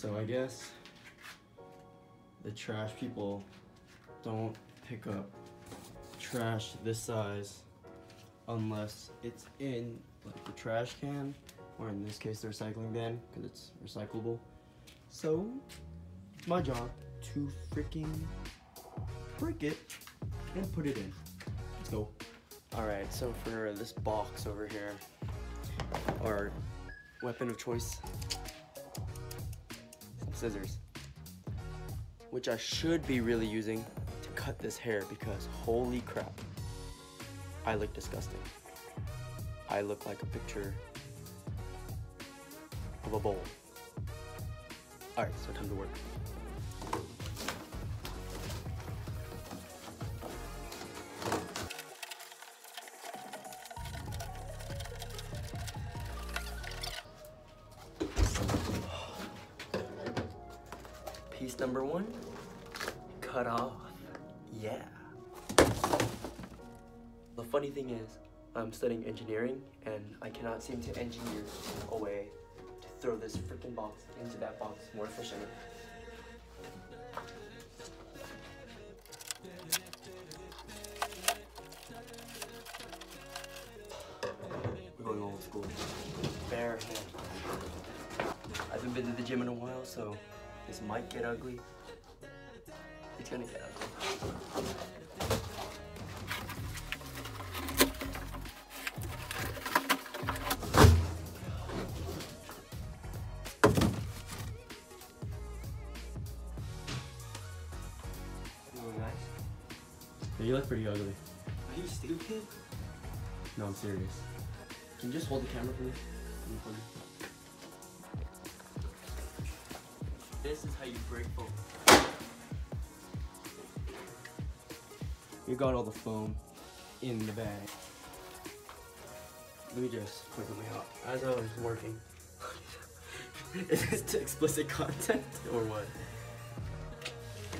So I guess the trash people don't pick up trash this size unless it's in like the trash can or in this case the recycling bin because it's recyclable. So it's my job to freaking break it and put it in. Let's go. Alright, so for this box over here, our weapon of choice, scissors. Which I should be really using to cut this hair because holy crap, I look disgusting. I look like a picture of a bowl. Alright, so time to work. Number one, cut off. Yeah. The funny thing is, I'm studying engineering and I cannot seem to engineer a way to throw this freaking box into that box more efficiently. We're going old school. Bare hand. I haven't been to the gym in a while, so this might get ugly. It's gonna get ugly. You look nice. Yeah, you look pretty ugly. Are you stupid? No, I'm serious. Can you just hold the camera for me? This is how you break foam. You got all the foam in the bag. Let me just put something out. As I was working. is this explicit content or what?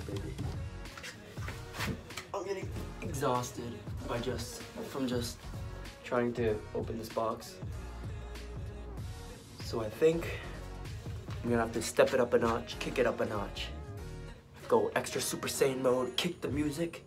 Baby. I'm getting exhausted by just from just trying to open this box. So I think I'm gonna have to step it up a notch, kick it up a notch. Go extra Super Saiyan mode, kick the music.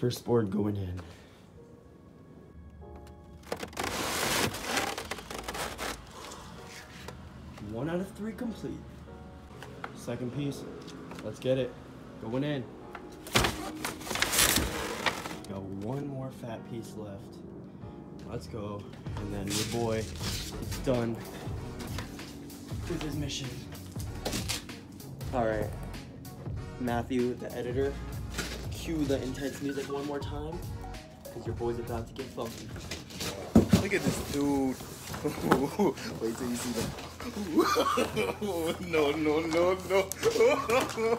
First board going in. One out of three complete. Second piece. Let's get it. Going in. Got one more fat piece left. Let's go. And then your boy is done with his mission. All right. Matthew, the editor, cue the intense music one more time, because your boy's about to get funky. Look at this dude. Wait till you see the. no, no, no, no.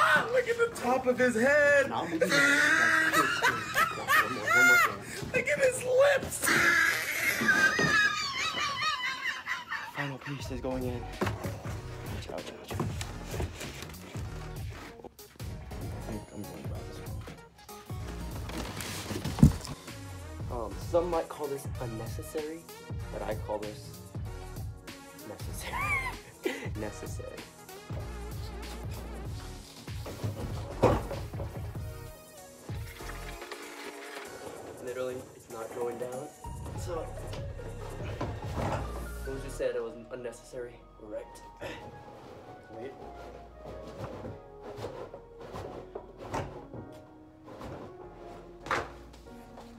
ah, look at the top of his head. Now I'm moving on. One more, one more thing. Look at his lips. Final piece is going in. About this wrong. Um, some might call this unnecessary, but I call this necessary. necessary. Literally, it's not going down. So, those who said it was unnecessary right. Wait.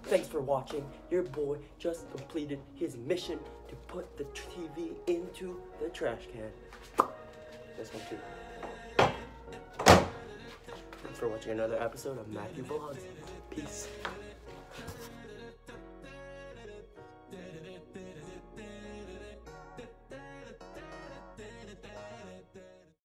Thanks for watching. Your boy just completed his mission to put the TV into the trash can. This one too. Thanks for watching another episode of Matthew Vlogs. Peace.